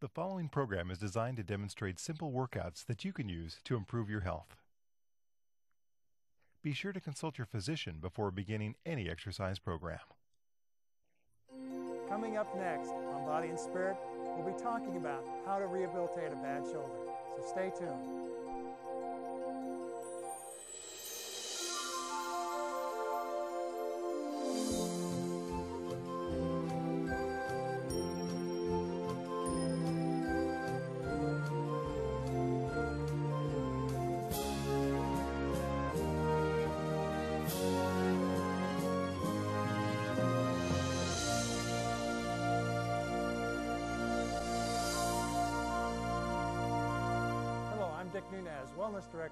The following program is designed to demonstrate simple workouts that you can use to improve your health. Be sure to consult your physician before beginning any exercise program. Coming up next on Body and Spirit, we'll be talking about how to rehabilitate a bad shoulder. So stay tuned.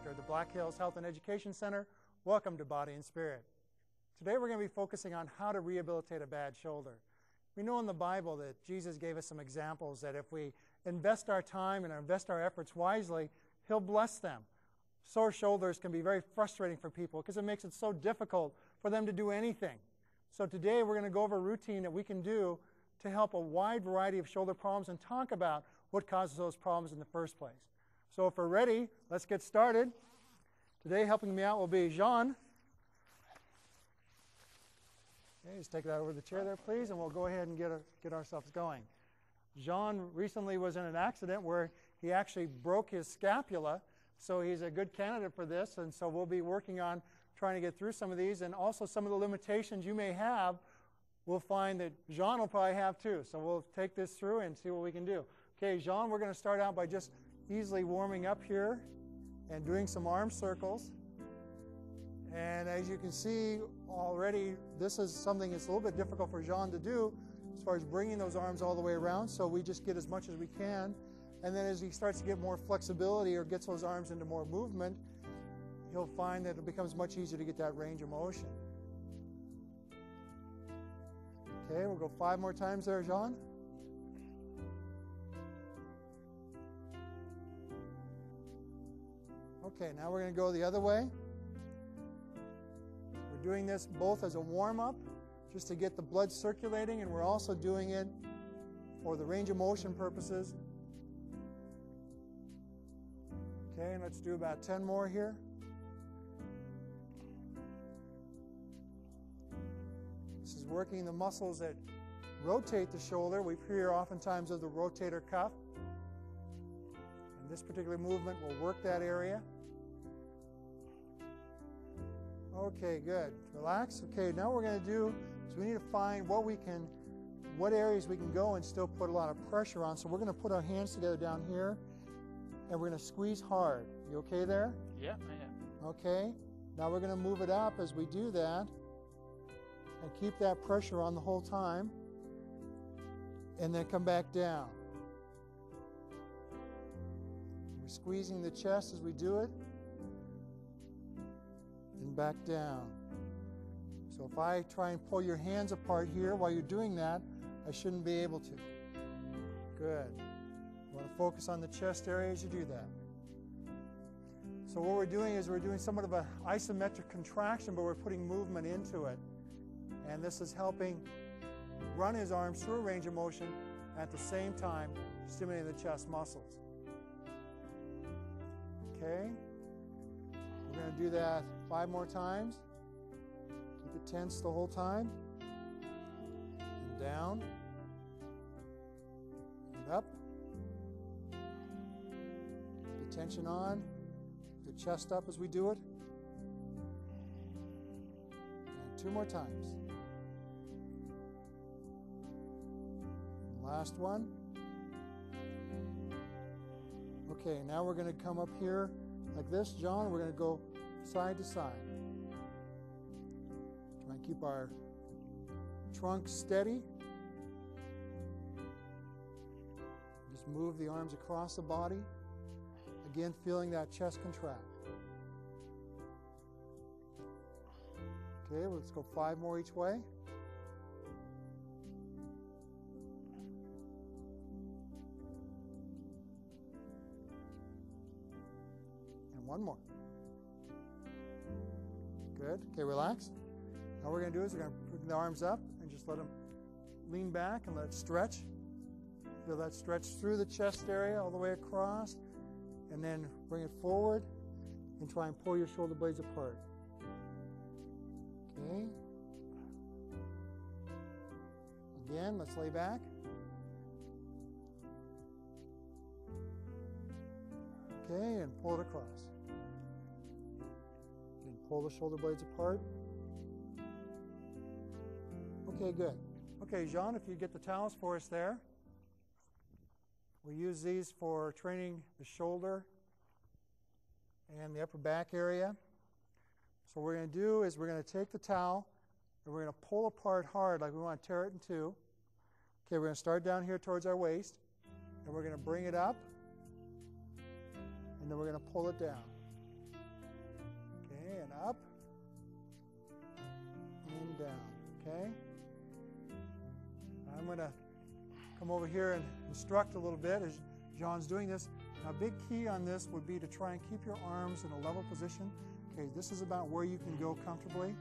Director of the Black Hills Health and Education Center. Welcome to Body and Spirit. Today we're going to be focusing on how to rehabilitate a bad shoulder. We know in the Bible that Jesus gave us some examples that if we invest our time and invest our efforts wisely, He'll bless them. Sore shoulders can be very frustrating for people because it makes it so difficult for them to do anything. So today we're going to go over a routine that we can do to help a wide variety of shoulder problems and talk about what causes those problems in the first place. So if we're ready, let's get started. Today helping me out will be Jean. Okay, just take that over the chair there, please, and we'll go ahead and get, our, get ourselves going. Jean recently was in an accident where he actually broke his scapula, so he's a good candidate for this, and so we'll be working on trying to get through some of these, and also some of the limitations you may have, we'll find that Jean will probably have too. So we'll take this through and see what we can do. Okay, Jean, we're going to start out by just easily warming up here and doing some arm circles. And as you can see already, this is something that's a little bit difficult for Jean to do as far as bringing those arms all the way around. So we just get as much as we can. And then as he starts to get more flexibility or gets those arms into more movement, he'll find that it becomes much easier to get that range of motion. Okay, we'll go five more times there, Jean. Okay, now we're going to go the other way. We're doing this both as a warm up, just to get the blood circulating, and we're also doing it for the range of motion purposes. Okay, and let's do about 10 more here. This is working the muscles that rotate the shoulder. We hear oftentimes of the rotator cuff. And this particular movement will work that area. Okay, good. Relax. Okay, now what we're going to do is we need to find what we can, what areas we can go and still put a lot of pressure on. So we're going to put our hands together down here and we're going to squeeze hard. You okay there? Yeah, I am. Okay. Now we're going to move it up as we do that and keep that pressure on the whole time and then come back down. We're squeezing the chest as we do it and back down. So if I try and pull your hands apart here while you're doing that, I shouldn't be able to. Good. You want to focus on the chest area as you do that. So what we're doing is we're doing somewhat of an isometric contraction, but we're putting movement into it. And this is helping run his arms through a range of motion at the same time stimulating the chest muscles. Okay? We're going to do that five more times. Keep it tense the whole time. And down. And up. Keep the tension on. The chest up as we do it. And two more times. Last one. Okay, now we're going to come up here like this, John. We're going to go side to side. Try and keep our trunk steady. Just move the arms across the body. Again, feeling that chest contract. Okay, let's go five more each way. And one more. Good. Okay, relax. Now we're going to do is we're going to put the arms up and just let them lean back and let it stretch. Feel that stretch through the chest area all the way across. And then bring it forward and try and pull your shoulder blades apart. Okay. Again, let's lay back. Okay, and pull it across. Pull the shoulder blades apart. Okay, good. Okay, Jean, if you get the towels for us there. We use these for training the shoulder and the upper back area. So what we're going to do is we're going to take the towel and we're going to pull apart hard like we want to tear it in two. Okay, we're going to start down here towards our waist and we're going to bring it up and then we're going to pull it down. Down. Okay? I'm going to come over here and instruct a little bit as John's doing this. Now, a big key on this would be to try and keep your arms in a level position. Okay, this is about where you can go comfortably.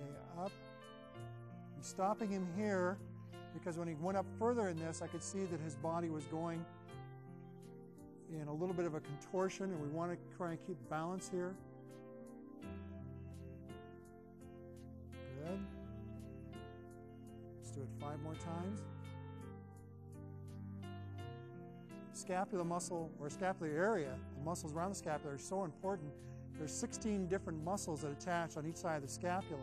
Okay, up. I'm stopping him here because when he went up further in this, I could see that his body was going in a little bit of a contortion, and we want to try and keep balance here. Good. Let's do it five more times. Scapula muscle or scapular area, the muscles around the scapula are so important. There's 16 different muscles that attach on each side of the scapula.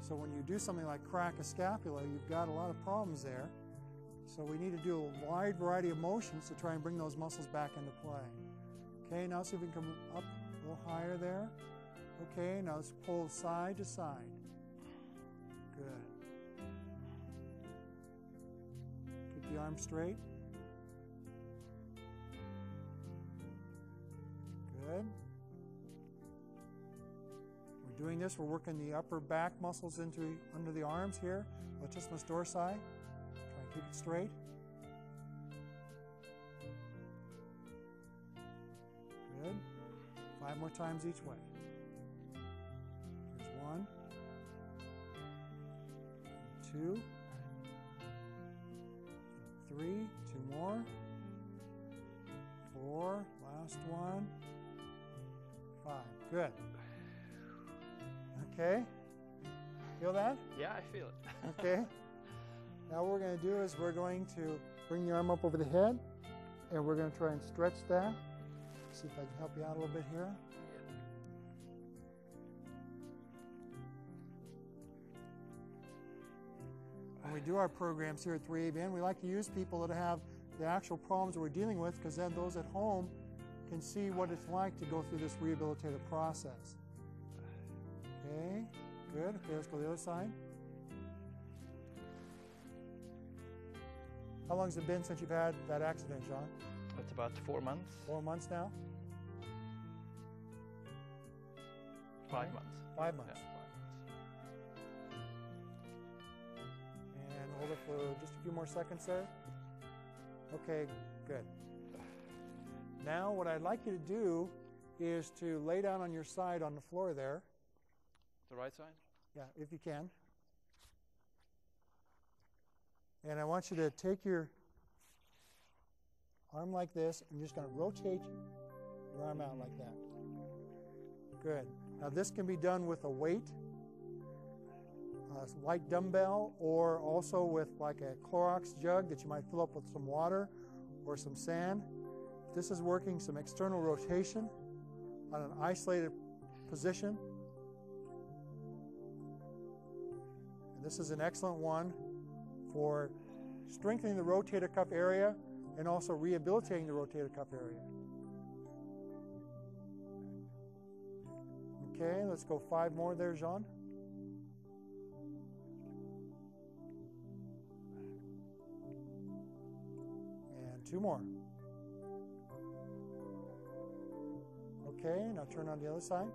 So when you do something like crack a scapula, you've got a lot of problems there. So we need to do a wide variety of motions to try and bring those muscles back into play. Okay, now see if we can come up a little higher there. Okay, now let's pull side to side. Good. Keep the arm straight. Good. We're doing this, we're working the upper back muscles into under the arms here, latissimus dorsi. Try and keep it straight. Good. Five more times each way. Two, three, two more, four, last one, five. Good. Okay. Feel that? Yeah, I feel it. Okay. now what we're going to do is we're going to bring your arm up over the head and we're going to try and stretch that. See if I can help you out a little bit here. When we do our programs here at 3ABN, we like to use people that have the actual problems we're dealing with because then those at home can see what it's like to go through this rehabilitative process. Okay, good. Okay, let's go to the other side. How long has it been since you've had that accident, John? It's about four months, Four months now? five Okay. months. Five months. five hold it for just a few more seconds there. Okay, good. Now, what I'd like you to do is to lay down on your side on the floor there. The right side? Yeah, if you can. And I want you to take your arm like this and you're just going to rotate your arm out like that. Good. Now, this can be done with a weight, a light dumbbell, or also with like a Clorox jug that you might fill up with some water or some sand. This is working, some external rotation on an isolated position. And this is an excellent one for strengthening the rotator cuff area and also rehabilitating the rotator cuff area. Okay, let's go five more there, Jean. Two more. Okay, now turn on the other side.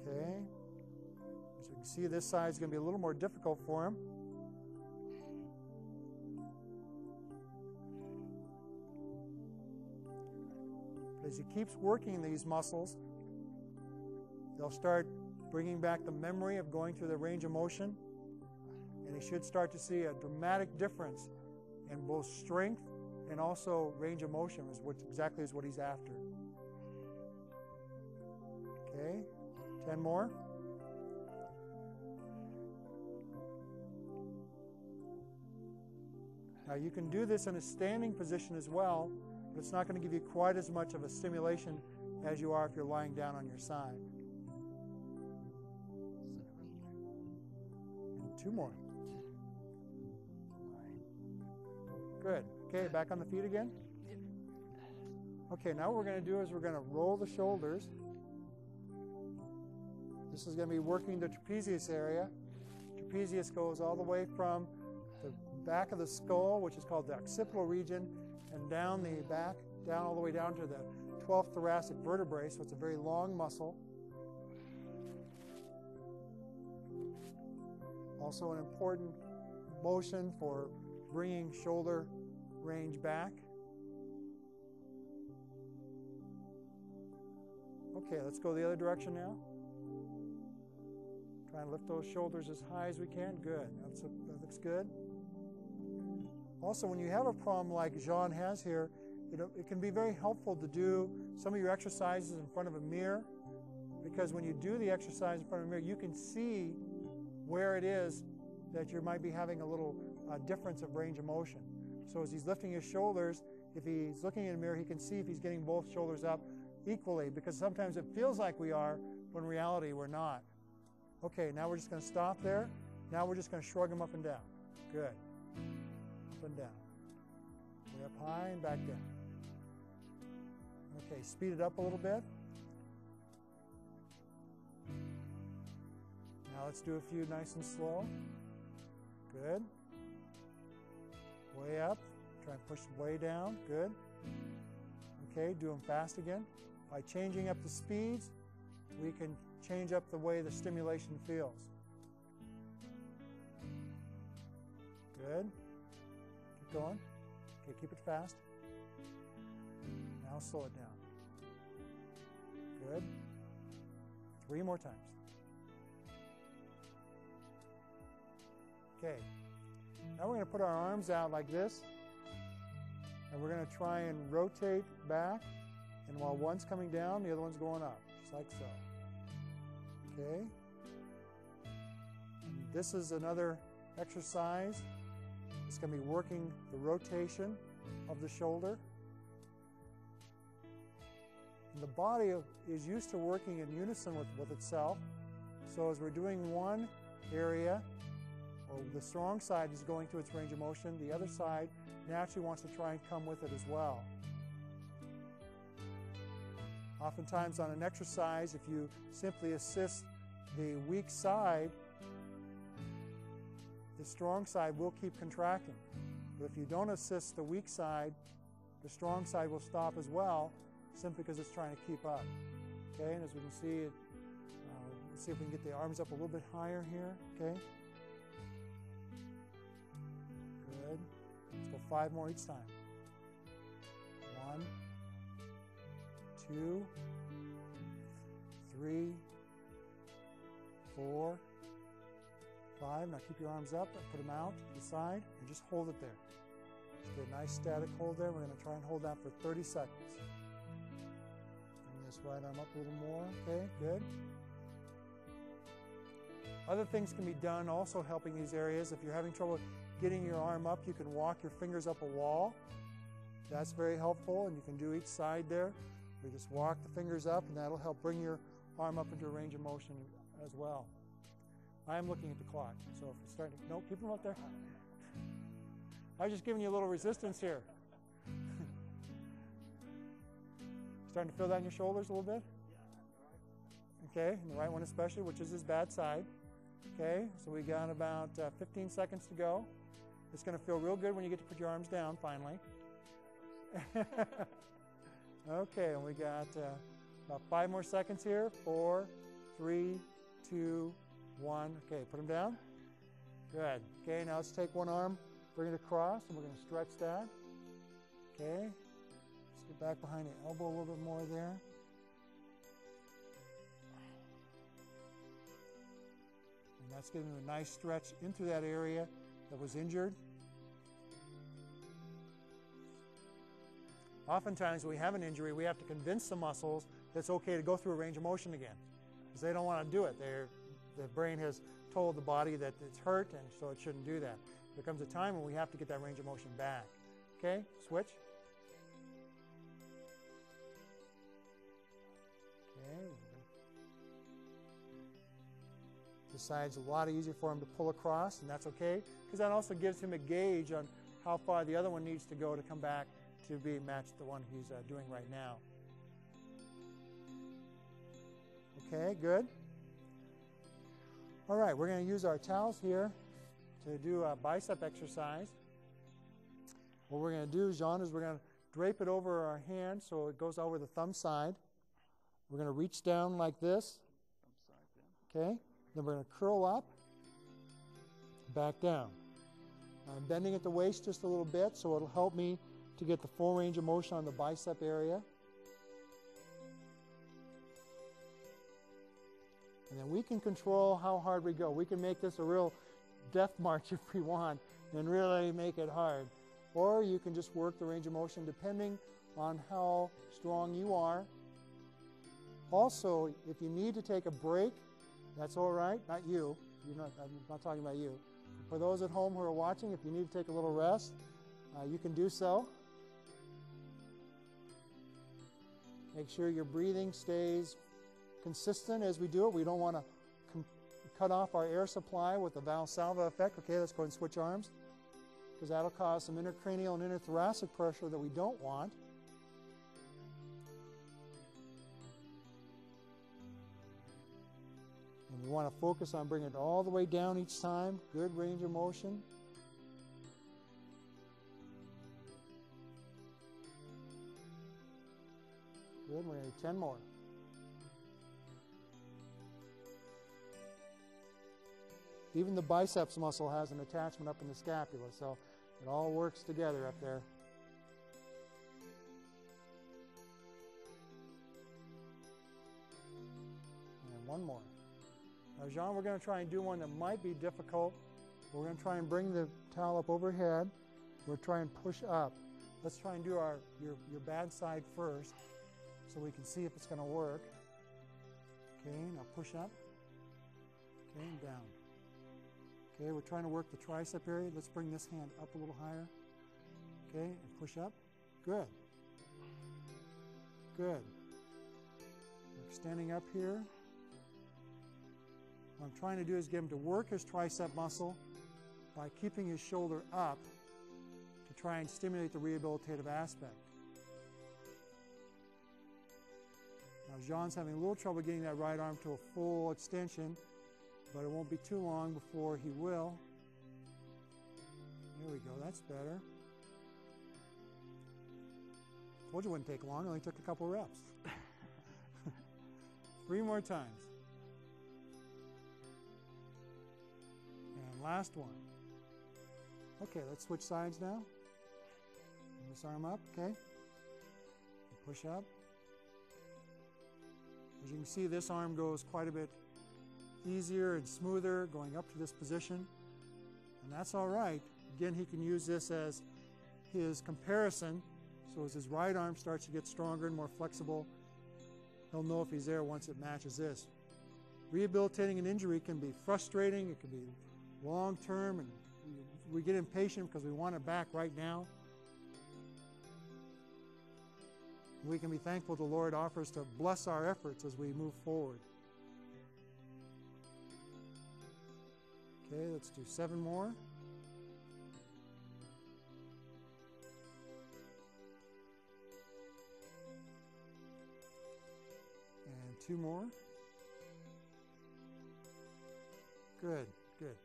Okay. As you can see, this side is going to be a little more difficult for him. But as he keeps working these muscles, they'll start bringing back the memory of going through the range of motion. And he should start to see a dramatic difference in both strength and also range of motion, is what exactly is what he's after. Okay, 10 more. Now you can do this in a standing position as well, but it's not going to give you quite as much of a stimulation as you are if you're lying down on your side. Two more. Good. Okay, back on the feet again. Okay, now what we're going to do is we're going to roll the shoulders. This is going to be working the trapezius area. Trapezius goes all the way from the back of the skull, which is called the occipital region, and down the back, down all the way down to the 12th thoracic vertebrae, so it's a very long muscle. Also, an important motion for bringing shoulder range back. Okay, let's go the other direction now. Try and lift those shoulders as high as we can. Good. That's, that looks good. Also, when you have a problem like Jean has here, it, it can be very helpful to do some of your exercises in front of a mirror because when you do the exercise in front of a mirror, you can see where it is that you might be having a little uh, difference of range of motion. So as he's lifting his shoulders, if he's looking in a mirror, he can see if he's getting both shoulders up equally because sometimes it feels like we are, but in reality we're not. Okay, now we're just going to stop there. Now we're just going to shrug them up and down. Good. Up and down. Way up high and back down. Okay, speed it up a little bit. Now let's do a few nice and slow. Good. Way up. Try and push way down. Good. Okay, do them fast again. By changing up the speeds, we can change up the way the stimulation feels. Good. Keep going. Okay, keep it fast. Now slow it down. Good. Three more times. Okay. Now we're going to put our arms out like this. And we're going to try and rotate back. And while one's coming down, the other one's going up, just like so. Okay? And this is another exercise. It's going to be working the rotation of the shoulder. And the body is used to working in unison with, with itself. So as we're doing one area, or the strong side is going through its range of motion, the other side naturally wants to try and come with it as well. Oftentimes on an exercise, if you simply assist the weak side, the strong side will keep contracting. But if you don't assist the weak side, the strong side will stop as well, simply because it's trying to keep up. Okay, and as we can see, uh, let's see if we can get the arms up a little bit higher here. Okay. Five more each time. One, two, three, four, five. Now keep your arms up and put them out to the side and just hold it there. Just get a nice static hold there. We're going to try and hold that for 30 seconds. Bring this right arm up a little more. Okay, good. Other things can be done also helping these areas. If you're having trouble getting your arm up, you can walk your fingers up a wall. That's very helpful, and you can do each side there. We just walk the fingers up, and that'll help bring your arm up into a range of motion as well. I am looking at the clock, so if it's starting, to, no, keep them up there. I was just giving you a little resistance here. starting to feel that in your shoulders a little bit? Okay, and the right one especially, which is his bad side. Okay, so we got about uh, 15 seconds to go. It's going to feel real good when you get to put your arms down finally. okay, and we got uh, about five more seconds here. Four, three, two, one. Okay, put them down. Good. Okay, now let's take one arm, bring it across, and we're going to stretch that. Okay, let's get back behind the elbow a little bit more there. And that's giving a nice stretch into that area that was injured. Oftentimes, when we have an injury, we have to convince the muscles that it's okay to go through a range of motion again because they don't want to do it. They're, the brain has told the body that it's hurt and so it shouldn't do that. There comes a time when we have to get that range of motion back. Okay, switch. Decides a lot easier for him to pull across, and that's okay because that also gives him a gauge on how far the other one needs to go to come back to be matched the one he's uh, doing right now. Okay, good. All right, we're going to use our towels here to do a bicep exercise. What we're going to do, Jean, is we're going to drape it over our hand so it goes over the thumb side. We're going to reach down like this. Okay? Then we're going to curl up, back down. I'm bending at the waist just a little bit so it'll help me to get the full range of motion on the bicep area. And then we can control how hard we go. We can make this a real death march if we want and really make it hard. Or you can just work the range of motion depending on how strong you are. Also, if you need to take a break, that's all right. Not you. You're not, I'm not talking about you. For those at home who are watching, if you need to take a little rest, uh, you can do so. Make sure your breathing stays consistent as we do it. We don't want to cut off our air supply with the Valsalva effect. Okay, let's go and switch arms because that'll cause some intracranial and interthoracic pressure that we don't want. And we want to focus on bringing it all the way down each time. Good range of motion. Good, we're going to do 10 more. Even the biceps muscle has an attachment up in the scapula, so it all works together up there. And one more. Jean, we're going to try and do one that might be difficult. We're going to try and bring the towel up overhead. We'll try and push up. Let's try and do our your, your bad side first so we can see if it's going to work. Okay, now push up. Okay, and down. Okay, we're trying to work the tricep area. Let's bring this hand up a little higher. Okay, and push up. Good. Good. We're standing up here. What I'm trying to do is get him to work his tricep muscle by keeping his shoulder up to try and stimulate the rehabilitative aspect. Now, Jean's having a little trouble getting that right arm to a full extension, but it won't be too long before he will. There we go, that's better. Told you it wouldn't take long, it only took a couple reps. Three more times. Last one. Okay, let's switch sides now. This arm up, okay? Push up. As you can see, this arm goes quite a bit easier and smoother going up to this position. And that's all right. Again, he can use this as his comparison. So as his right arm starts to get stronger and more flexible, he'll know if he's there once it matches this. Rehabilitating an injury can be frustrating, it can be long term, and we get impatient because we want it back right now. We can be thankful the Lord offers to bless our efforts as we move forward. Okay, let's do seven more. And two more. Good, good.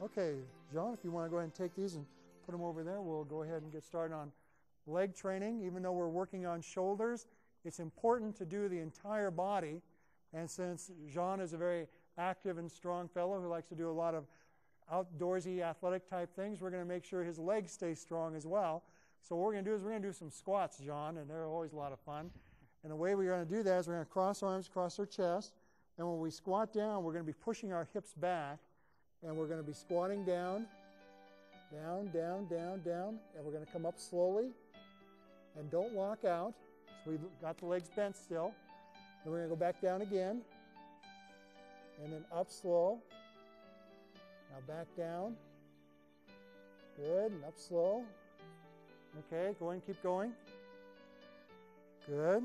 Okay, John, if you want to go ahead and take these and put them over there, we'll go ahead and get started on leg training. Even though we're working on shoulders, it's important to do the entire body. And since Jean is a very active and strong fellow who likes to do a lot of outdoorsy athletic type things, we're going to make sure his legs stay strong as well. So what we're going to do is we're going to do some squats, John, and they're always a lot of fun. And the way we're going to do that is we're going to cross arms across our chest. And when we squat down, we're going to be pushing our hips back, and we're going to be squatting down, down, down, down, down, and we're going to come up slowly. And don't walk out. So we've got the legs bent still. Then we're going to go back down again, and then up slow. Now back down. Good, and up slow. Okay, go keep going. Good.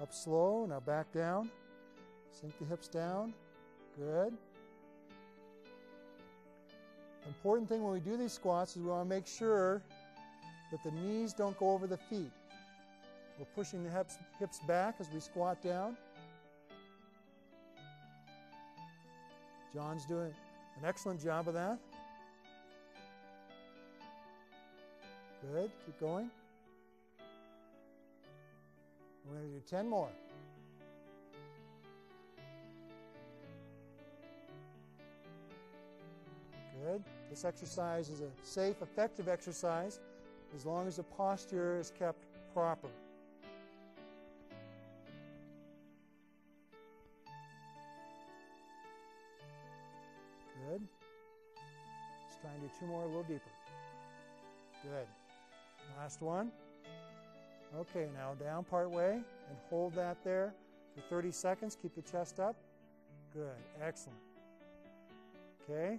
Up slow, now back down. Sink the hips down. Good. Important thing when we do these squats is we want to make sure that the knees don't go over the feet. We're pushing the hips, hips back as we squat down. John's doing an excellent job of that. Good. Keep going. We're going to do 10 more. Good. This exercise is a safe, effective exercise as long as the posture is kept proper. Good. Let's try and do two more a little deeper. Good. Last one. Okay, now down part way and hold that there for 30 seconds. Keep the chest up. Good. Excellent. Okay.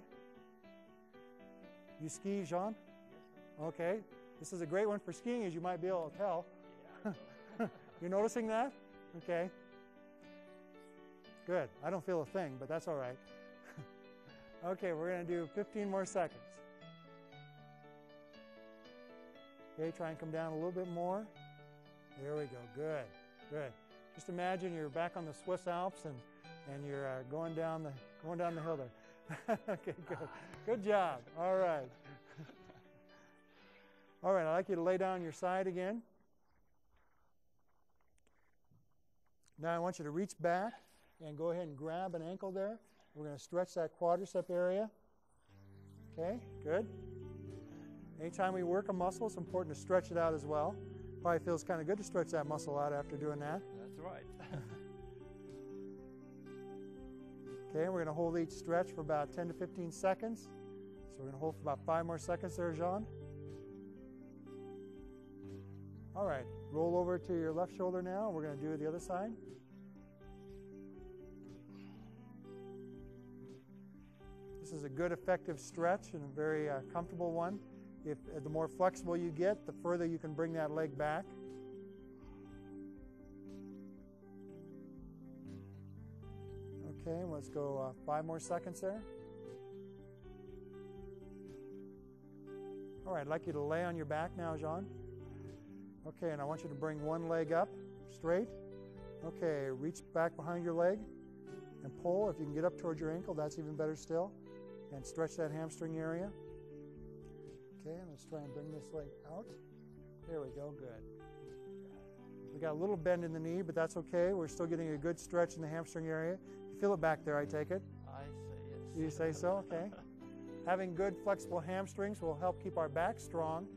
You ski, Jean? Okay. This is a great one for skiing, as you might be able to tell. You're noticing that? Okay. Good. I don't feel a thing, but that's all right. okay, we're going to do 15 more seconds. Okay, try and come down a little bit more. There we go. Good. Good. Just imagine you're back on the Swiss Alps and, and you're uh, going down the going down the hill there. okay, good. Good job. All right. All right, I'd like you to lay down your side again. Now I want you to reach back and go ahead and grab an ankle there. We're going to stretch that quadricep area. Okay, good. Anytime we work a muscle, it's important to stretch it out as well. Probably feels kind of good to stretch that muscle out after doing that. That's right. Okay, we're going to hold each stretch for about 10 to 15 seconds. So we're going to hold for about five more seconds there, Jean. All right, roll over to your left shoulder now. We're going to do the other side. This is a good, effective stretch and a very uh, comfortable one. If uh, the more flexible you get, the further you can bring that leg back. Okay, let's go uh, five more seconds there. All right, I'd like you to lay on your back now, Jean. Okay, and I want you to bring one leg up straight. Okay, reach back behind your leg and pull. If you can get up towards your ankle, that's even better still. And stretch that hamstring area. Okay, and let's try and bring this leg out. There we go, good. We got a little bend in the knee, but that's okay. We're still getting a good stretch in the hamstring area. Feel it back there, I take it? I say yes. You say so? Okay. Having good flexible hamstrings will help keep our back strong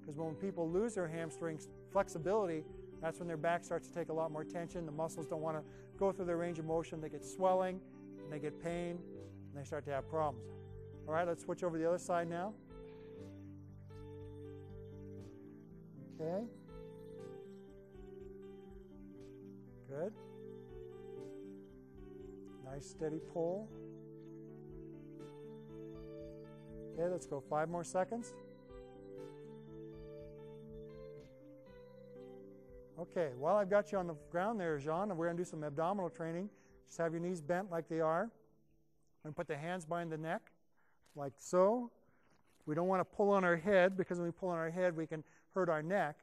because when people lose their hamstrings flexibility, that's when their back starts to take a lot more tension. The muscles don't want to go through their range of motion. They get swelling, and they get pain, and they start to have problems. All right, let's switch over to the other side now. Okay. Good. Nice steady pull. Okay, let's go five more seconds. Okay, while I've got you on the ground there, Jean, and we're going to do some abdominal training. Just have your knees bent like they are. And put the hands behind the neck, like so. We don't want to pull on our head because when we pull on our head, we can hurt our neck.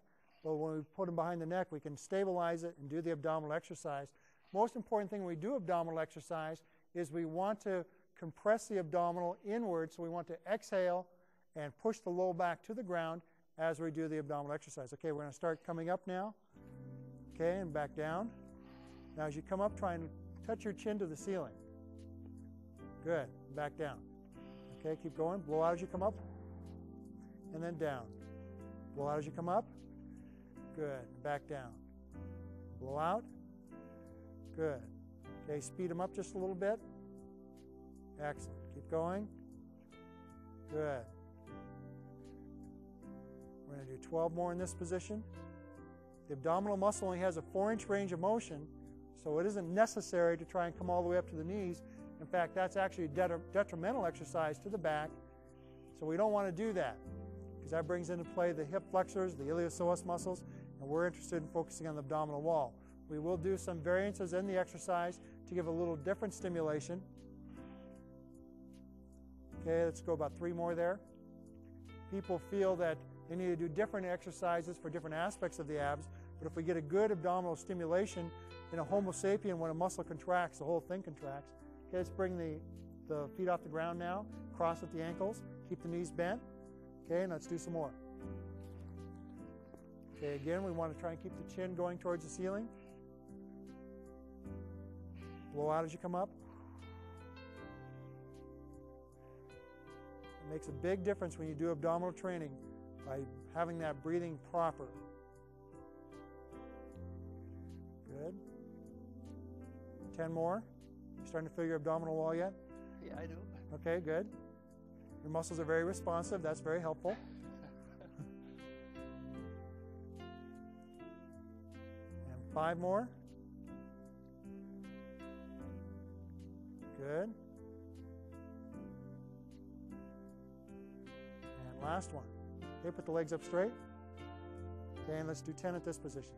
But when we put them behind the neck, we can stabilize it and do the abdominal exercise. Most important thing when we do abdominal exercise is we want to compress the abdominal inward. So we want to exhale and push the low back to the ground as we do the abdominal exercise. Okay, we're going to start coming up now. Okay, and back down. Now, as you come up, try and touch your chin to the ceiling. Good. Back down. Okay, keep going. Blow out as you come up. And then down. Blow out as you come up. Good. Back down. Blow out. Good. Okay, speed them up just a little bit. Excellent. Keep going. Good. We're going to do 12 more in this position. The abdominal muscle only has a 4 inch range of motion, so it isn't necessary to try and come all the way up to the knees. In fact, that's actually a detrimental exercise to the back, so we don't want to do that because that brings into play the hip flexors, the iliopsoas muscles, and we're interested in focusing on the abdominal wall. We will do some variances in the exercise to give a little different stimulation. Okay, let's go about three more there. People feel that they need to do different exercises for different aspects of the abs, but if we get a good abdominal stimulation in a Homo sapien, when a muscle contracts, the whole thing contracts. Okay, let's bring the, the feet off the ground now, cross at the ankles, keep the knees bent. Okay, and let's do some more. Okay, again, we want to try and keep the chin going towards the ceiling. Blow out as you come up. It makes a big difference when you do abdominal training by having that breathing proper. Good. 10 more. You starting to feel your abdominal wall yet? Yeah, I do. Okay, good. Your muscles are very responsive. That's very helpful. and five more. Good. And last one. Okay, put the legs up straight. Okay, and let's do 10 at this position.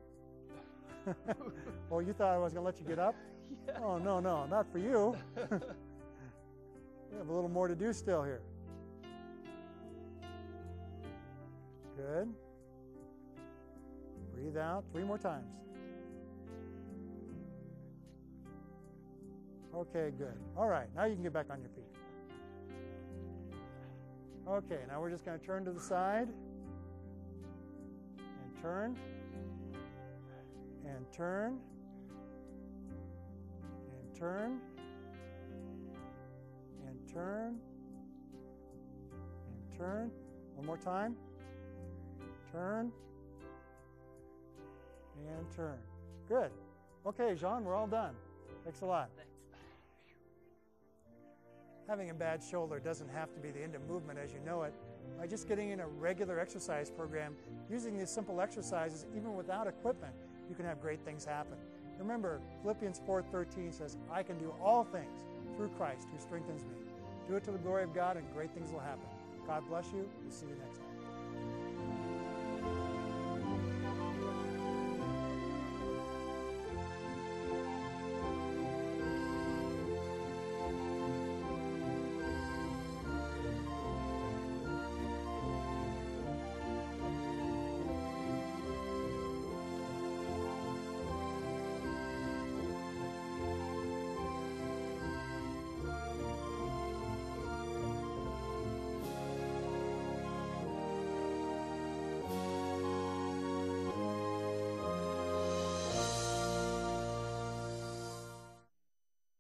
oh, you thought I was going to let you get up? Yeah. Oh, no, no, not for you. we have a little more to do still here. Good. Breathe out three more times. Okay, good. All right, now you can get back on your feet. Okay, now we're just going to turn to the side and turn and turn and turn and turn and turn. One more time. Turn and turn. Good. Okay, Jean, we're all done. Thanks a lot. Having a bad shoulder doesn't have to be the end of movement as you know it. By just getting in a regular exercise program, using these simple exercises, even without equipment, you can have great things happen. Remember, Philippians 4.13 says, I can do all things through Christ who strengthens me. Do it to the glory of God and great things will happen. God bless you. We'll see you next time.